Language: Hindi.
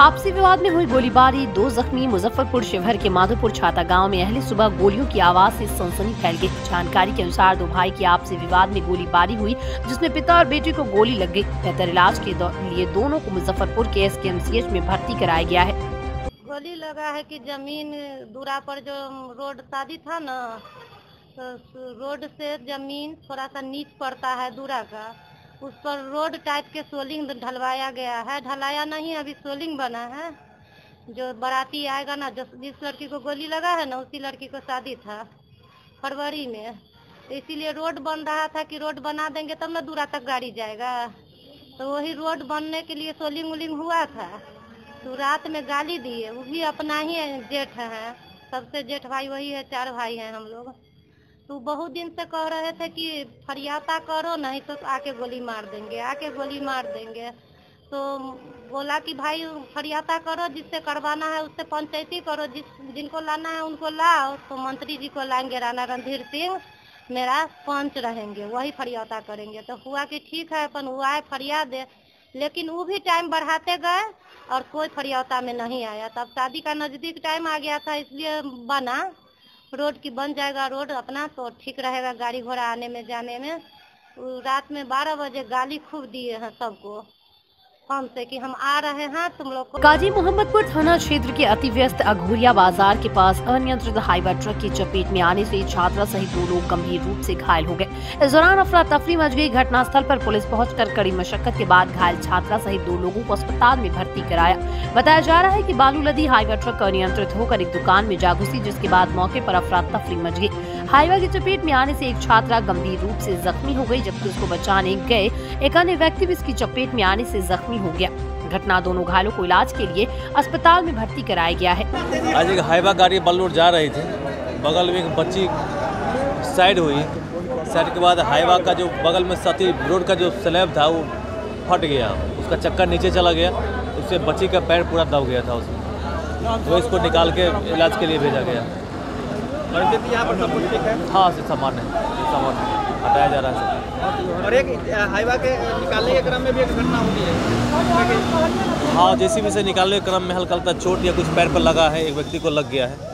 आपसी विवाद में हुई गोलीबारी, दो जख्मी मुजफ्फरपुर शिवहर के माधोपुर छाता गाँव में अहले सुबह गोलियों की आवाज़ से सनसनी फैल गई। जानकारी के अनुसार दो भाई की आपसी विवाद में गोलीबारी हुई, जिसमें पिता और बेटे को गोली लग गई। बेहतर इलाज के लिए दोनों को मुजफ्फरपुर के एस के में भर्ती कराया गया है। गोली लगा है की ज़मीन दूरा पर जो रोड शादी था न तो रोड से ज़मीन थोड़ा सा नीच पड़ता है दूरा का। उस पर रोड टाइप के सोलिंग ढलवाया गया है। ढलाया नहीं, अभी सोलिंग बना है। जो बाराती आएगा ना, जो जिस लड़की को गोली लगा है ना, उसी लड़की को शादी था फरवरी में। तो इसीलिए रोड बन रहा था कि रोड बना देंगे, तब ना दूरा तक गाड़ी जाएगा। तो वही रोड बनने के लिए सोलिंग उलिंग हुआ था। तो रात में गाली दिए, वो भी अपना ही जेठ है। सबसे जेठ भाई वही है, चार भाई हैं हम लोग। तो बहुत दिन से कह रहे थे कि फरियाता करो, नहीं तो आके गोली मार देंगे, आके गोली मार देंगे। तो बोला कि भाई, फरियाता करो, जिससे करवाना है उससे पंचायती करो, जिस जिनको लाना है उनको लाओ। तो मंत्री जी को लाएँगे, राणा रणधीर सिंह, मेरा पंच रहेंगे, वही फरियाता करेंगे। तो हुआ कि ठीक है, अपन हुआ है, फरियाद लेकिन वो भी टाइम बढ़ाते गए और कोई फरियाता में नहीं आया। तब शादी का नज़दीक टाइम आ गया था, इसलिए बना। रोड की बन जाएगा, रोड अपना तो ठीक रहेगा गाड़ी घोड़ा आने में, जाने में। रात में बारह बजे गाली खूब दिए हैं सबको। हमसे कि हम आ रहे हैं, तुम लोग को काजी मोहम्मदपुर थाना क्षेत्र के अति व्यस्त अघोरिया बाज़ार के पास अनियंत्रित हाईवा ट्रक की चपेट में आने से छात्रा सहित दो लोग गंभीर रूप से घायल हो गए। इस दौरान अफरा तफरी मच गई। घटनास्थल पर पुलिस पहुंचकर कड़ी मशक्कत के बाद घायल छात्रा सहित दो लोगों को अस्पताल में भर्ती कराया। बताया जा रहा है की बालू लदी हाईवा ट्रक अनियंत्रित होकर एक दुकान में जा घुसी, जिसके बाद मौके आरोप अफरा तफरी मच गई हाईवा की चपेट में आने से एक छात्रा गंभीर रूप से जख्मी हो गई, जबकि उसको बचाने गए एक अन्य व्यक्ति भी इसकी चपेट में आने से जख्मी हो गया। घटना दोनों घायलों को इलाज के लिए अस्पताल में भर्ती कराया गया है। आज एक हाईवा गाड़ी बल्लूर जा रही थी। बगल में एक बच्ची साइड हुई। साइड के बाद हाईवा का जो बगल में सती रोड का जो स्लैब था वो फट गया। उसका चक्कर नीचे चला गया। उससे बच्ची का पैर पूरा दब गया था उसमें। वो इसको निकाल के इलाज के लिए भेजा गया। परिस्थिति यहाँ पर सब कुछ ठीक है? हाँ सामान्य सामान्य हटाया जा रहा है और एक हाईवा के निकालने के क्रम में भी एक घटना होती है। हाँ जैसी भी से निकालने के क्रम में हल्का हल्का चोट या कुछ पैर पर लगा है एक व्यक्ति को लग गया है।